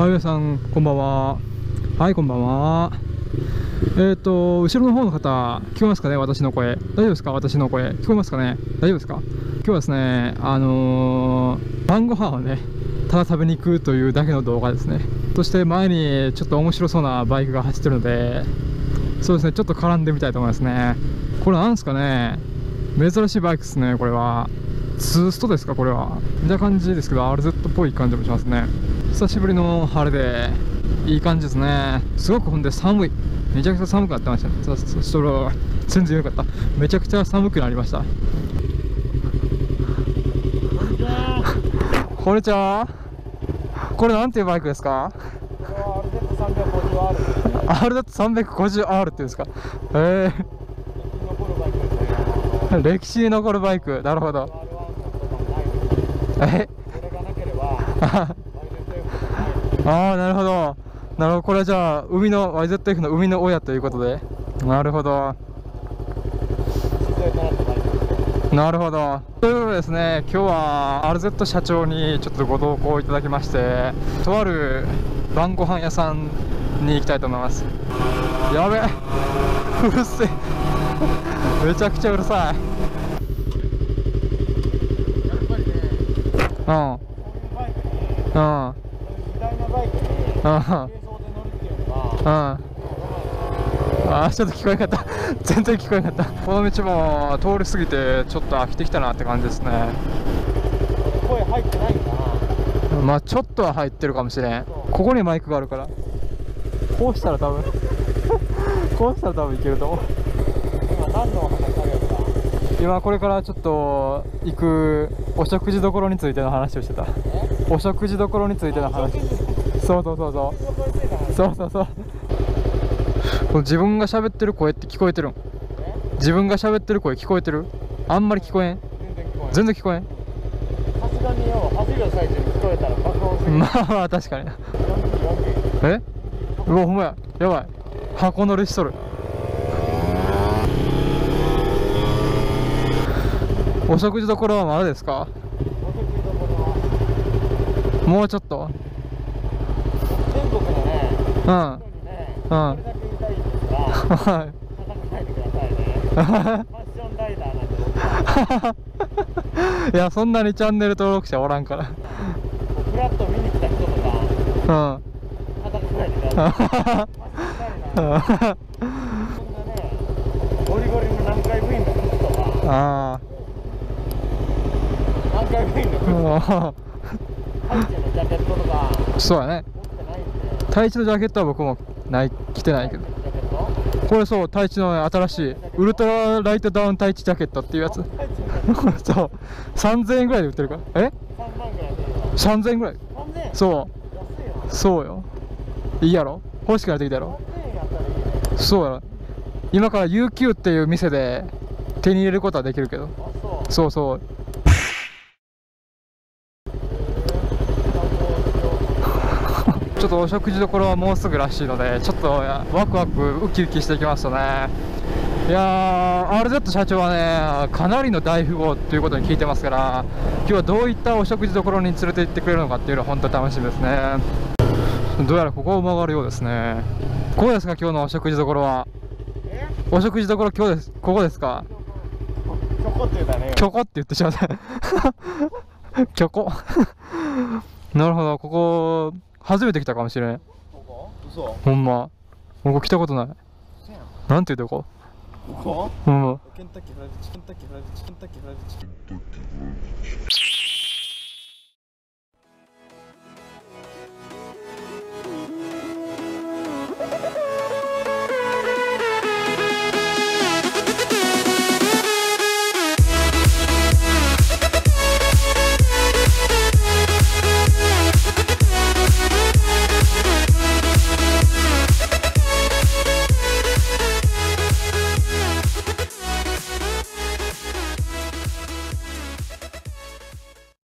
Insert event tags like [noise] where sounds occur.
はい、皆さん、こんばんは。はい、こんばんは。えっ、と、後ろの方の方、聞こえますかね、私の声。大丈夫ですか、私の声。聞こえますかね、大丈夫ですか？今日はですね、あのー、晩ご飯をね、ただ食べに行くというだけの動画ですね。そして前にちょっと面白そうなバイクが走ってるので、そうですね、ちょっと絡んでみたいと思いますね。これなんですかね、珍しいバイクですね、これは。ツーストですか、これは。見た感じですけど、RZ っぽい感じもしますね。久しぶりの晴れで、いい感じですね。すごくほんで寒い。めちゃくちゃ寒くなってましたね。そそそれ全然よかった。めちゃくちゃ寒くなりました。こんにちは。これなんていうバイクですか ?RZ350R っていうんですかええー、歴史に残るバイク。なるほど。えああなるほど。なるほどこれはじゃあ海の YZF の海の親ということで。なるほど。なるほど。ということでですね今日は RZ 社長にちょっとご同行いただきましてとある晩ご飯屋さんに行きたいと思います。やべうるせえ。[laughs] めちゃくちゃうるさい。うん。うんうん。ああちょっと聞こえなかった。[laughs] 全然聞こえなかった。この道も通り過ぎてちょっと飽きてきたなって感じですね。声入ってないかな。まあちょっとは入ってるかもしれん。ここにマイクがあるから。こうしたら多分。[laughs] こうしたら多分いけると思う。今何の話されるか。今これからちょっと行くお食事どころについての話をしてた。お食事どころについての話そうそうそうそう。そうそうそう。自分が喋ってる声って聞こえてるん？自分が喋ってる声聞こえてる？あんまり聞こえん？全然聞こえん。さすがによ走る最中に聞こえたら爆音する。[laughs] まあまあ確かにえ？うわほんまや。やばい。箱乗りしとる。お食事どころはまだですか？もうちょっと？全国のねうん。うん。はい [laughs] いやそんなにチャンネル登録者おらんから。フラッと見に来た人とかうん。叩かないでくださいそんなねゴリゴリの南海部員の靴とかああ回メインの太一のジャケットとか。そうやね太一のジャケットは僕もない着てないけど。これそう太一の、新しいウルトラライトダウン太一ジャケットっていうやつ。そう。3000円ぐらいで売ってるか？らえ3000円ぐらい。そう。そうよ。いいやろ？欲しくなってきたやろ？そうやろ。今から UQ っていう店で手に入れることはできるけど。そうそう。ちょっとお食事どころはもうすぐらしいのでちょっとワクワクウキウキしてきましたね。いやー RZ 社長はねかなりの大富豪ということに聞いてますから今日はどういったお食事どころに連れて行ってくれるのかっていうのは本当に楽しみですね。どうやらここを曲がるようですね。ここですか今日のお食事どころは。お食事どころ今日です。ここですか？キョコって言ったね。って言ってしまった。キョコ？[laughs] [laughs] なるほど。ここ初めて来たかもしれん。嘘？ほんま。僕来たことない。なんていうとこ？ここうんケンタッキーフライドチキンタッキーフライドチキンタッキーフライドチキン